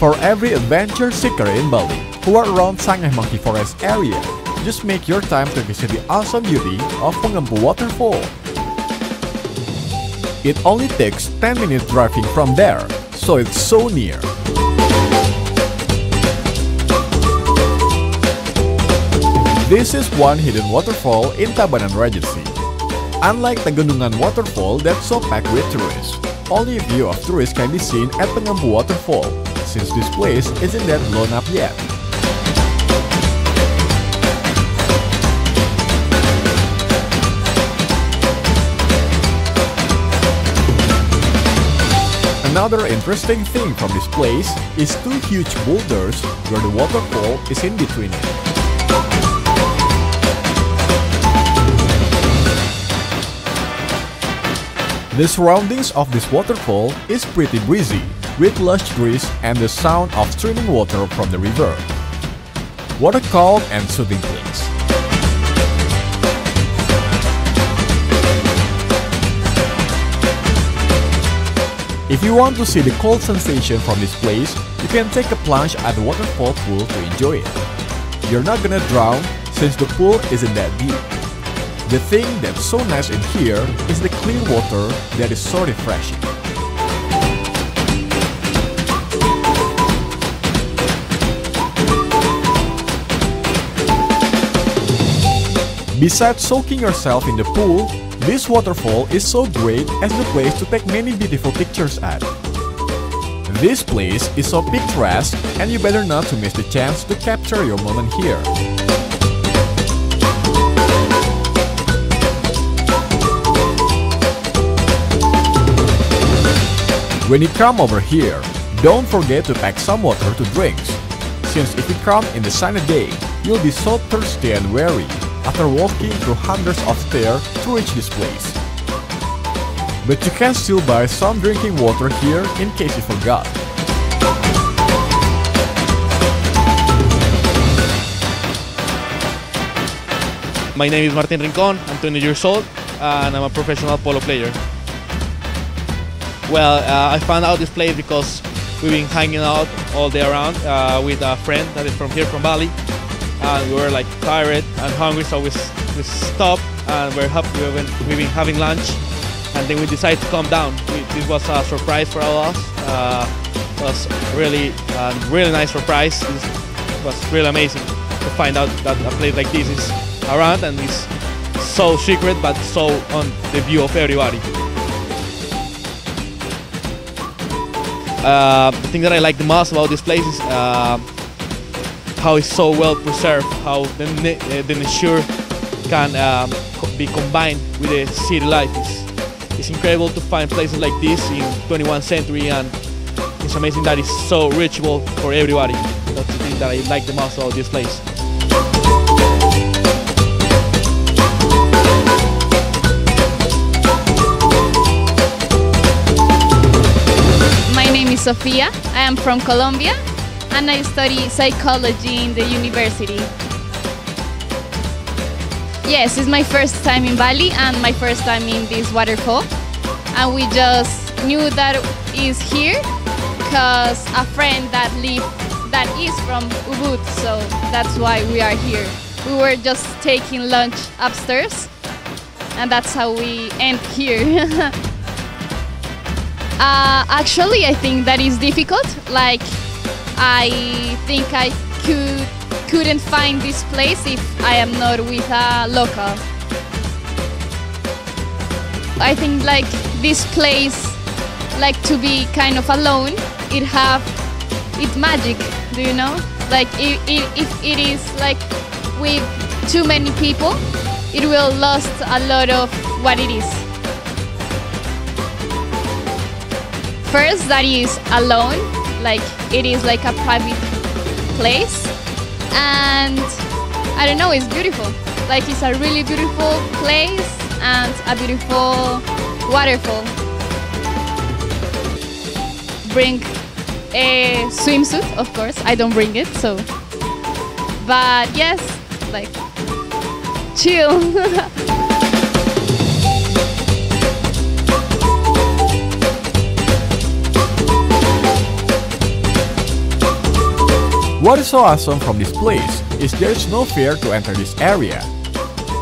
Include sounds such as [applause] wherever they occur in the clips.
For every adventure seeker in Bali who are around Sangeh Monkey Forest area, just make your time to visit the awesome beauty of Pengempu Waterfall. It only takes 10 minutes driving from there, so it's so near. This is one hidden waterfall in Tabanan Regency. Unlike Tegenungan Waterfall that's so packed with tourists, only a few of tourists can be seen at Pengempu Waterfall, since this place isn't that blown up yet. Another interesting thing from this place is two huge boulders where the waterfall is in between it. The surroundings of this waterfall is pretty breezy, with lush trees and the sound of streaming water from the river. What a calm and soothing place. If you want to see the cold sensation from this place, you can take a plunge at the waterfall pool to enjoy it. You're not gonna drown since the pool isn't that deep. The thing that's so nice in here is the clear water that is so refreshing. Besides soaking yourself in the pool, this waterfall is so great as the place to take many beautiful pictures at. This place is so picturesque and you better not to miss the chance to capture your moment here. When you come over here, don't forget to pack some water to drinks, since if you come in the sunny day, you'll be so thirsty and weary after walking through hundreds of stairs to reach this place. But you can still buy some drinking water here in case you forgot. My name is Martin Rincon, I'm 20 years old, and I'm a professional polo player. Well, uh, I found out this place because we've been hanging out all day around uh, with a friend that is from here, from Bali, and we were like tired and hungry, so we, we stopped and we're happy, we've, been, we've been having lunch, and then we decided to come down. We, this was a surprise for all of us. Uh, it was really, a really nice surprise. It was really amazing to find out that a place like this is around and it's so secret but so on the view of everybody. Uh, the thing that I like the most about this place is uh, how it's so well preserved, how the, uh, the nature can um, be combined with the city life. It's, it's incredible to find places like this in 21st century and it's amazing that it's so reachable for everybody. That's the thing that I like the most about this place. My name is Sofia. I am from Colombia and I study psychology in the university. Yes, it's my first time in Bali and my first time in this waterfall. And we just knew that is here because a friend that live that is from Ubud, so that's why we are here. We were just taking lunch upstairs and that's how we end here. [laughs] Uh, actually, I think that is difficult. Like, I think I could couldn't find this place if I am not with a local. I think like this place, like to be kind of alone, it have it magic. Do you know? Like, if, if it is like with too many people, it will lost a lot of what it is. First, that is alone, like it is like a private place, and I don't know, it's beautiful. Like it's a really beautiful place and a beautiful waterfall. Bring a swimsuit, of course. I don't bring it, so. But yes, like chill. [laughs] What is so awesome from this place is there is no fare to enter this area.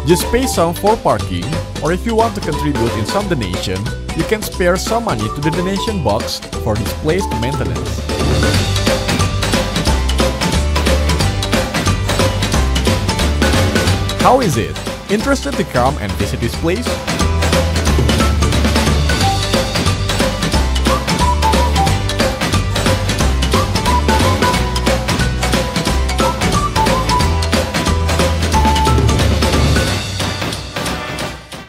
Just pay some for parking, or if you want to contribute in some donation, you can spare some money to the donation box for this place maintenance. How is it? Interested to come and visit this place?